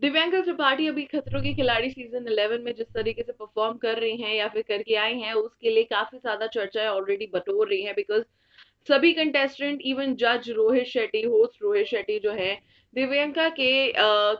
दिव्यांका त्रिपाठी अभी खतरों के खिलाड़ी सीज़न 11 में जिस तरीके से परफॉर्म कर रही हैं या फिर करके आई हैं, उसके लिए काफ़ी ज़्यादा चर्चाएँ ऑलरेडी बटोर रही हैं बिकॉज़ सभी कंटेस्टेंट इवन जज रोहित शेट्टी होस्ट रोहित शेट्टी जो है, दिव्यांका के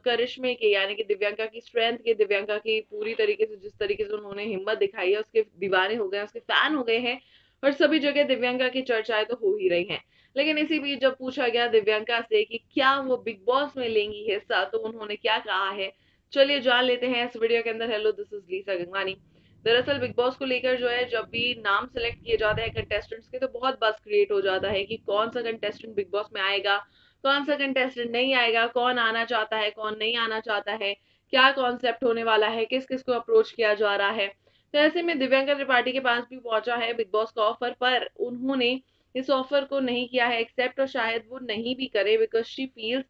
करिश्मे के, यानी कि दिव्यांका की स्ट्रेंथ के, दिव्यांका की पूरी तरीके से जिस तरीके से उन्होंने हिम्मत दिखाई है, उसके दीवाने हो गए उसके फ़ैन हो गए हैं, और सभी जगह दिव्यांका की चर्चाएँ तो हो ही रही हैं। लेकिन इसी बीच जब पूछा गया दिव्यांका से कि क्या वो बिग बॉस में लेंगी हिस्सा तो उन्होंने क्या कहा है? चलिए जान लेते हैं इस वीडियो के अंदर। Hello this is Lisa Gangani दरअसल बिग बॉस को लेकर जो है, जब भी नाम सेलेक्ट किए जाते हैं कंटेस्टेंट्स के तो बहुत बस क्रिएट हो जाता है कि कौन सा कंटेस्टेंट बिग बॉस में आएगा, कौन सा कंटेस्टेंट नहीं आएगा, कौन आना चाहता है, कौन नहीं आना चाहता है, क्या कॉन्सेप्ट होने वाला है किस किस को अप्रोच किया जा रहा है। तो ऐसे में दिव्यांका त्रिपाठी के पास भी पहुँचा है बिग बॉस का ऑफ़र पर। उन्होंने इस ऑफ़र को नहीं किया है एक्सेप्ट और शायद वो नहीं भी करे बिकॉज़ शी फील्स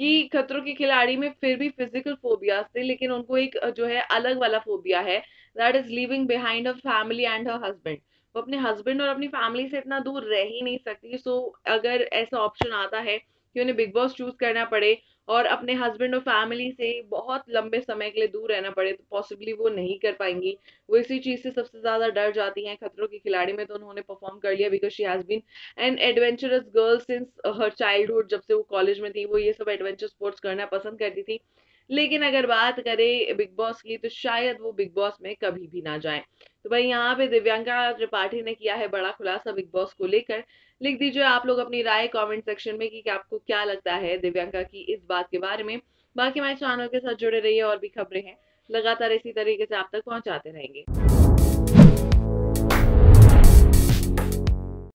कि खतरों के खिलाड़ी में फिर भी फ़िज़िकल फोबिया थे लेकिन उनको एक जो है अलग वाला फोबिया है that is living behind a family and her husband वो अपने हस्बैंड और अपनी फैमिली से इतना दूर रह ही नहीं सकती सो so, अगर ऐसा ऑप्शन आता है कि उन्हें बिग बॉस चूज़ करना पड़े और अपने हस्बैंड और फैमिली से बहुत लंबे समय के लिए दूर रहना पड़े तो पॉसिबली वो नहीं कर पाएँगी। वो इसी चीज़ से सबसे ज़्यादा डर जाती हैं खतरों के खिलाड़ी में तो उन्होंने परफॉर्म कर लिया because she has been an adventurous girl since her childhood जब से वो कॉलेज में थी, वो ये सब एडवेंचर स्पोर्ट्स करना पसंद करती थी। लेकिन अगर बात करें बिग बॉस की तो शायद वो बिग बॉस में कभी भी ना जाए। तो भाई यहाँ पे दिव्यांका त्रिपाठी ने किया है बड़ा खुलासा बिग बॉस को लेकर। लिख दीजिए आप लोग अपनी राय कमेंट सेक्शन में कि आपको क्या लगता है दिव्यांका की इस बात के बारे में। बाकी हमारे चैनल के साथ जुड़े रहिए और भी खबरें हैं। लगातार इसी तरीके से आप तक पहुंचाते रहेंगे।